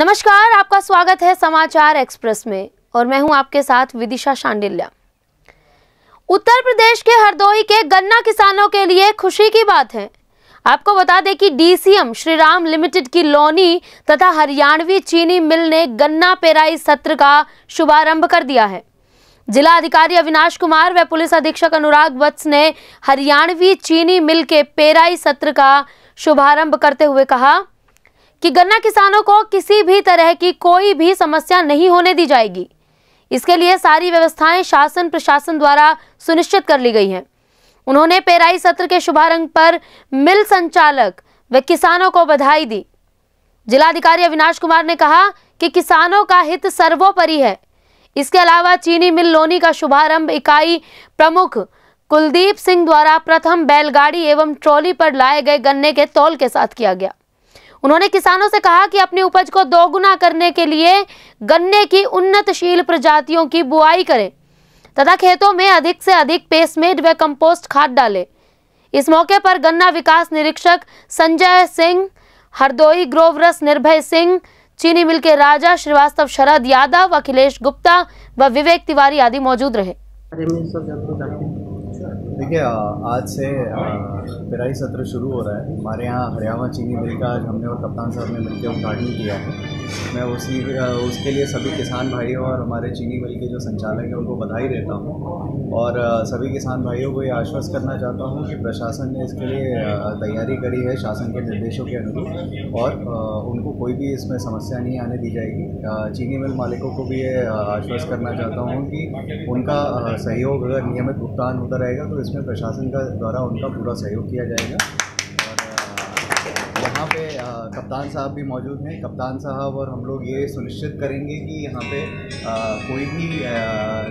नमस्कार, आपका स्वागत है समाचार एक्सप्रेस में और मैं हूँ आपके साथ विदिशा शांडिल्या। उत्तर प्रदेश के हरदोई के गन्ना किसानों के लिए खुशी की बात है। आपको बता दें कि डीसीएम श्रीराम लिमिटेड की लोनी तथा हरियाणवी चीनी मिल ने गन्ना पेराई सत्र का शुभारंभ कर दिया है। जिला अधिकारी अविनाश कुमार व पुलिस अधीक्षक अनुराग वत्स ने हरियाणवी चीनी मिल के पेराई सत्र का शुभारंभ करते हुए कहा कि गन्ना किसानों को किसी भी तरह की कोई भी समस्या नहीं होने दी जाएगी। इसके लिए सारी व्यवस्थाएँ शासन प्रशासन द्वारा सुनिश्चित कर ली गई हैं। उन्होंने पेराई सत्र के शुभारंभ पर मिल संचालक व किसानों को बधाई दी। जिलाधिकारी अविनाश कुमार ने कहा कि किसानों का हित सर्वोपरि है। इसके अलावा चीनी मिल लोनी का शुभारंभ इकाई प्रमुख कुलदीप सिंह द्वारा प्रथम बैलगाड़ी एवं ट्रॉली पर लाए गए गन्ने के तौल के साथ किया गया। उन्होंने किसानों से कहा कि अपनी उपज को दोगुना करने के लिए गन्ने की उन्नतशील प्रजातियों की बुआई करें तथा खेतों में अधिक से अधिक पेस्टमेड व कंपोस्ट खाद डालें। इस मौके पर गन्ना विकास निरीक्षक संजय सिंह, हरदोई ग्रोवरस निर्भय सिंह, चीनी मिल के राजा श्रीवास्तव शरद यादव, अखिलेश गुप्ता व विवेक तिवारी आदि मौजूद रहे। देखिए आज से पिराई सत्र शुरू हो रहा है। हमारे यहाँ हरियाणा चीनी मिल का आज हमने और कप्तान साहब ने मिलकर उद्घाटन किया है। मैं उसी उसके लिए सभी किसान भाइयों और हमारे चीनी मिल के जो संचालक हैं, उनको बधाई देता हूँ। और सभी किसान भाइयों को ये आश्वस्त करना चाहता हूँ कि प्रशासन ने इसके लिए तैयारी करी है, शासन के निर्देशों के अनुरूप। और उनको कोई भी इसमें समस्या नहीं आने दी जाएगी। चीनी मिल मालिकों को भी ये आश्वस्त करना चाहता हूँ कि उनका सहयोग अगर नियमित भुगतान होता रहेगा तो इसमें प्रशासन का द्वारा उनका पूरा सहयोग किया जाएगा। यहाँ पे कप्तान साहब भी मौजूद हैं। कप्तान साहब और हम लोग ये सुनिश्चित करेंगे कि यहाँ पे कोई भी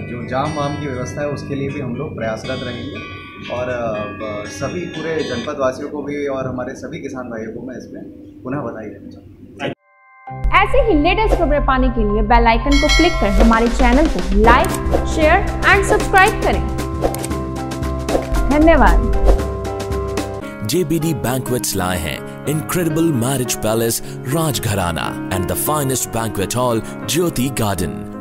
जो जाम वाम की व्यवस्था है, उसके लिए भी हम लोग प्रयासरत रहेंगे। और सभी पूरे जनपद वासियों को भी और हमारे सभी किसान भाइयों को मैं इसमें पुनः बधाई देना चाहूँगा। ऐसे ही लेटेस्ट खबरें पाने के लिए बेल आइकन को क्लिक कर हमारे चैनल को लाइक शेयर एंड सब्सक्राइब करें। धन्यवाद। JBD Banquets lie हैं incredible marriage palace Rajgharana and the finest banquet hall Jyoti Garden.